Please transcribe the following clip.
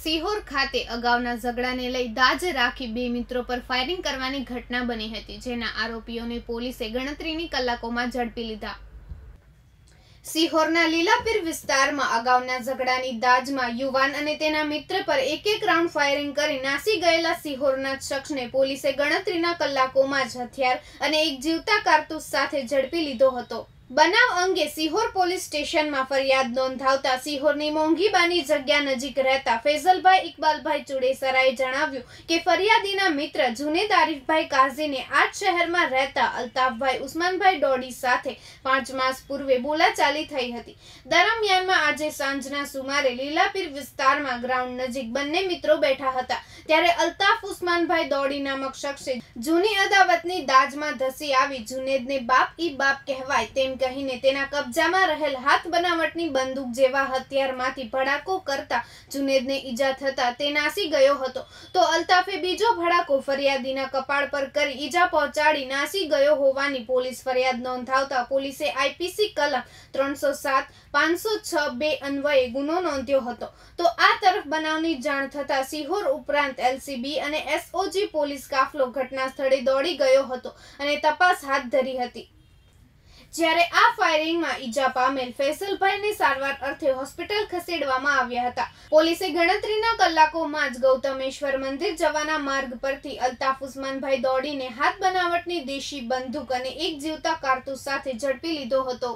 સિહોર ખાતે અગાઉના ઝઘડાને લઈ દાજ રાખી બે મિત્રો પર ફાયરિંગ કરવાની ઘટના બની હતી, જેના આરોપીઓને પોલીસે ગણતરીની કલાકોમાં ઝડપી લીધા. સિહોરના લીલાપીર વિસ્તારમાં અગાઉના ઝઘડાની દાજમાં યુવાન અને તેના મિત્ર પર એક એક રાઉન્ડ ફાયરિંગ કરી નાસી ગયેલા સિહોરના શખ્સને પોલીસે ગણતરીના કલાકોમાં જ હથિયાર અને એક જીવતા કારતૂસ સાથે ઝડપી લીધો હતો. બનાવ અંગે સિહોર પોલીસ સ્ટેશનમાં ફરિયાદ નોંધાવતા સિહોરની મોંઘીબાની જગ્યા નજીક રહેતા ફેઝલભાઈ ઇકબાલભાઈ ચુડેસરાએ જણાવ્યું કે ફરિયાદીના મિત્ર જુનેદ આરીફભાઈ કાઝીને આ જ શહેરમાં રહેતા અલ્તાફભાઈ ઉસ્માનભાઈ ડોડી સાથે પાંચ માસ પૂર્વે બોલાચાલી થઈ હતી. દરમિયાનમાં આજે સાંજના સુમારે લીલાપીર વિસ્તારમાં ગ્રાઉન્ડ નજીક બંને મિત્રો બેઠા હતા. ત્યારે અલ્તાફ ઉસ્માનભાઈ દોડી નામક શખ્સે જૂની અદાવતની દાજમાં ધસી આવી જુનેદને બાપ ઈ બાપ કહેવાય તેમ કહીને તેના કબજામાં રહેલ હાથ બનાવટની બંદૂક જેવા હથિયારમાંથી ભડાકો કરતા જુનેદને ઈજા થતા તે નાસી ગયો હતો. તો અલ્તાફે બીજો ભડાકો ફરિયાદીના કપાળ પર કરી ઈજા પહોંચાડી નાસી ગયો હોવાની પોલીસ ફરિયાદ નોંધાવતા પોલીસે આઈપીસી કલમ ત્રણસો સાત, પાંચસો છ બે અન્વયે ગુનો નોંધ્યો હતો. તો આ તરફ બનાવની જાણ થતા સિહોર ઉપરાંત એલસીબી અને એસઓજી પોલીસ કાફલો ઘટના સ્થળે દોડી ગયો હતો અને તપાસ હાથ ધરી હતી. જ્યારે આ ફાયરિંગમાં ઈજા પામેલ ફૈસલભાઈને સારવાર અર્થે હોસ્પિટલ ખસેડવામાં આવ્યા હતા. પોલીસે ગણતરીના કલાકોમાં જ ગૌતમેશ્વર મંદિર જવાના માર્ગ પરથી અલ્તાફ ઉસ્માનભાઈ દોડીને હાથ બનાવટની દેશી બંદૂક અને એક જીવતા કારતૂસ સાથે ઝડપી લીધો હતો.